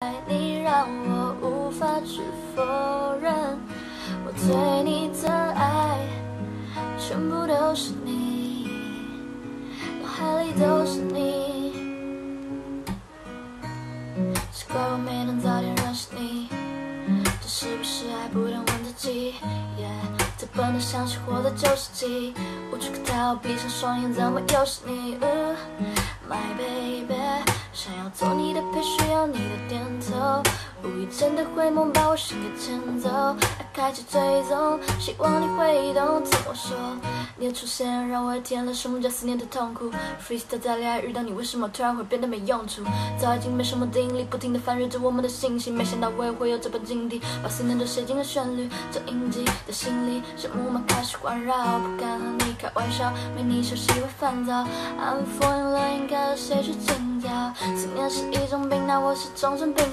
爱你让我无法去否认，我对你的爱全部都是你，脑海里都是你。奇怪我没能早点认识你，这是不是还不能问自己？太笨的像是活在旧世纪，无处可逃，闭上双眼怎么又是你真的会梦把我心给牵走，爱开始追踪，希望你会懂。听我说，你的出现让我也体验了什么叫思念的痛苦。Freestyle 在恋爱遇到你，为什么突然会变得没用处？早已经没什么定力，不停地翻阅着我们的信息，没想到我也会有这般境地，把思念都写进了旋律，这印记在心里，像木马开始环绕，不敢和你开玩笑，没你手心会烦躁。I'm falling love，应该和谁去计较？思念是一种病，那我是终身病。